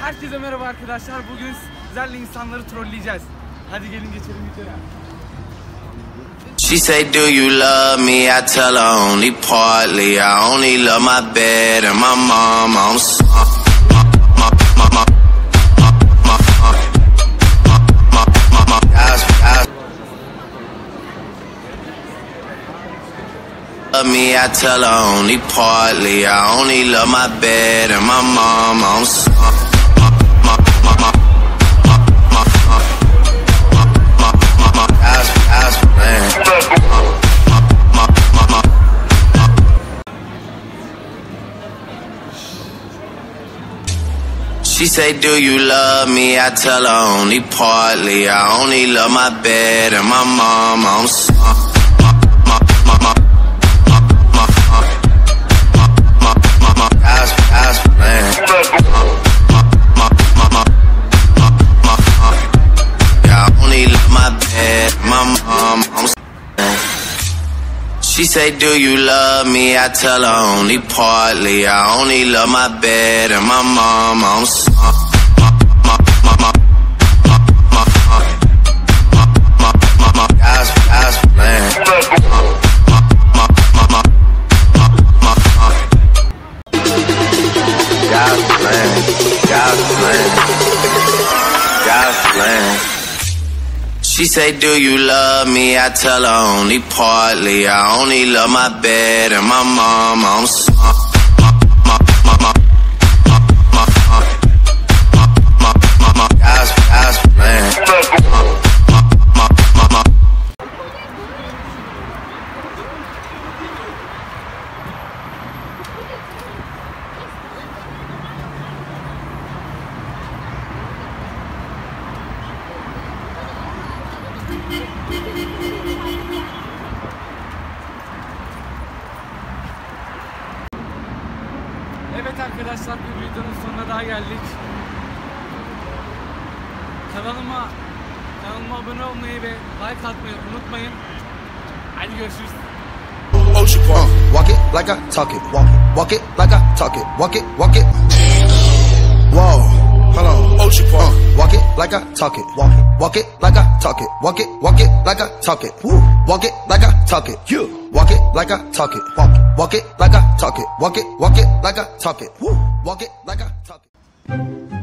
Herkese merhaba arkadaşlar. Bugün sizlerle insanları trolleyeceğiz. Hadi gelin geçelim videoya. She say, Do you love me? I tell her only partly. I only love my bed and my mom. I'm sorry. Love me, I tell her only partly. I only love my bed and my mom. I'm sorry. She say, Do you love me? I tell her only partly. I only love my bed and my mom. I'm sorry. My mom. I'm she say, Do you love me? I tell her only partly. I only love my bed and my mom. I'm sorry. God's plan, God's plan, God's plan. She say, Do you love me? I tell her only partly. I only love my bed and my mom. I'm sorry. Arkadaşlar bir videonun sonuna daha geldik. Kanalıma kanalıma abone olmayı ve like atmayı unutmayın. Hadi görüşürüz. Ocean uh, walk it like I talk it. Walk it, walk it like I talk it. Walk it, walk it. Whoa, hold on. Ocean uh, walk it like I talk it. Walk it, walk it like I talk it. Walk it, walk it like I talk it. Woo. Walk it like I talk it. You walk it like I talk it. Walk it, walk it like I talk it. Walk it, walk it like I talk it. Woo. Walk it like I talk it.